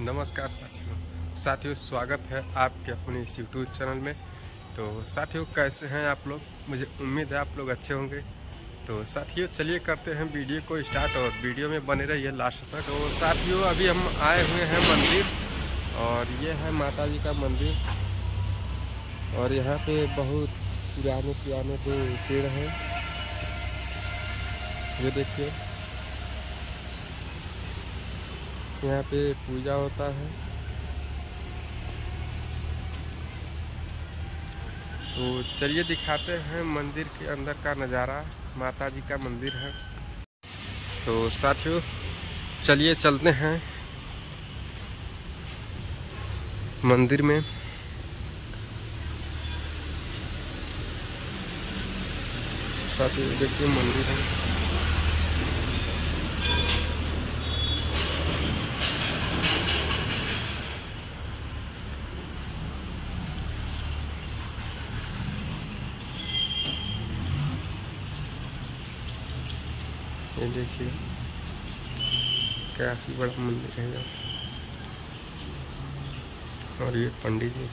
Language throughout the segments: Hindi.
नमस्कार साथियों। साथियों, स्वागत है आपके अपने इस यूट्यूब चैनल में। तो साथियों, कैसे हैं आप लोग? मुझे उम्मीद है आप लोग अच्छे होंगे। तो साथियों, चलिए करते हैं वीडियो को स्टार्ट और वीडियो में बने रहिए लास्ट तक। तो साथियों, अभी हम आए हुए हैं मंदिर और ये है माता जी का मंदिर। और यहाँ पे बहुत पुराने पुराने दो पेड़ हैं। ये देखिए। यहाँ पे पूजा होता है। तो चलिए दिखाते हैं मंदिर के अंदर का नज़ारा। माता जी का मंदिर है। तो साथियों, चलिए चलते हैं मंदिर में। साथियों, देखिए मंदिर है। ये देखिए काफ़ी बड़ा मंदिर है यहाँ और ये पंडित जी।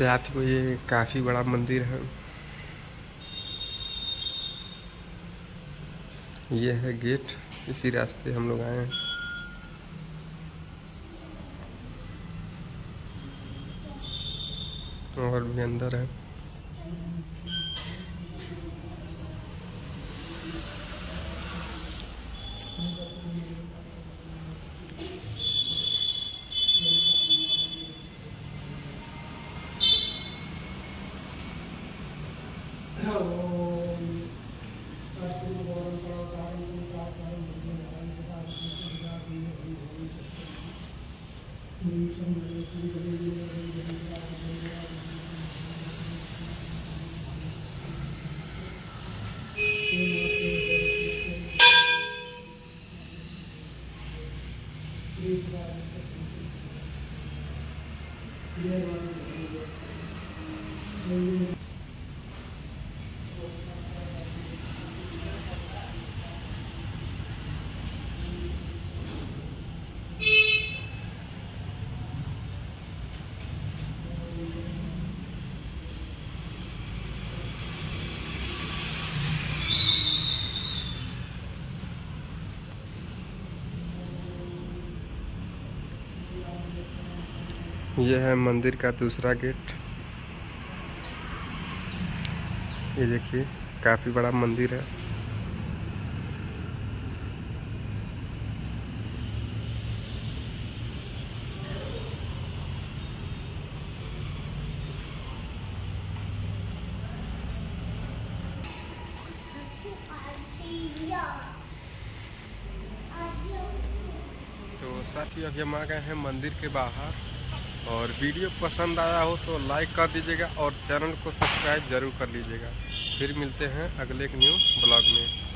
साथ को ये काफ़ी बड़ा मंदिर है। ये है गेट, इसी रास्ते हम लोग आए हैं। और भी अंदर है। Thank you. यह है मंदिर का दूसरा गेट। ये देखिए, काफ़ी बड़ा मंदिर है। तो साथी अभी हम आ गए हैं मंदिर के बाहर। और वीडियो पसंद आया हो तो लाइक कर दीजिएगा और चैनल को सब्सक्राइब ज़रूर कर लीजिएगा। फिर मिलते हैं अगले एक न्यू ब्लॉग में।